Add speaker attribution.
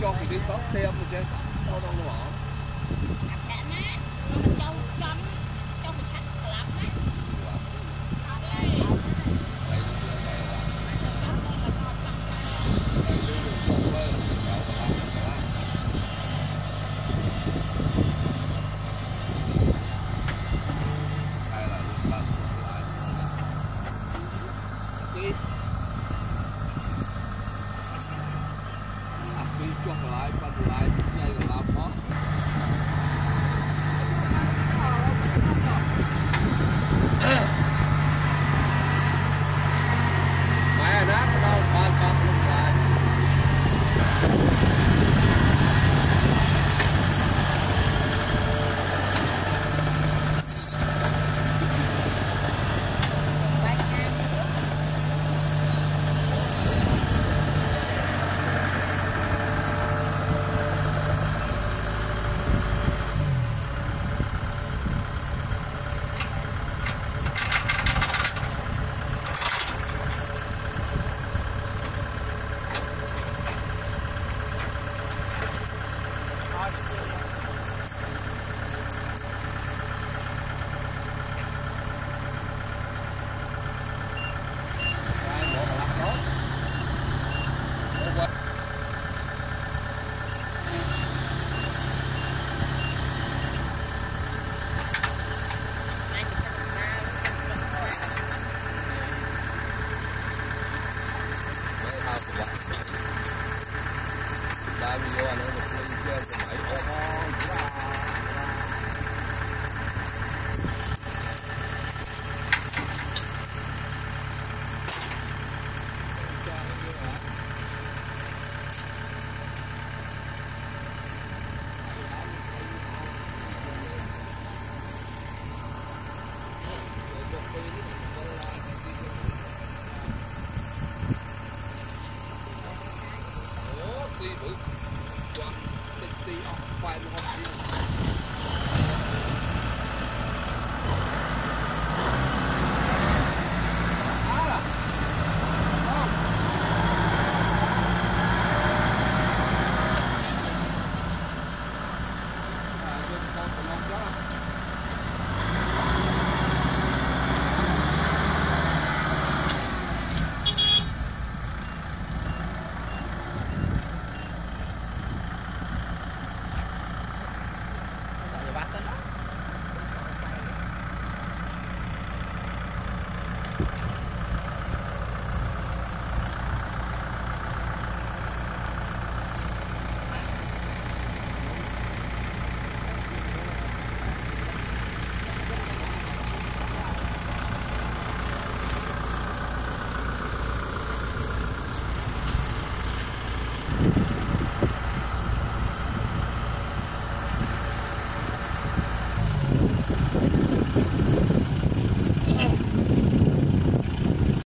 Speaker 1: 教会你倒车，不讲倒倒路啊。lá e para. five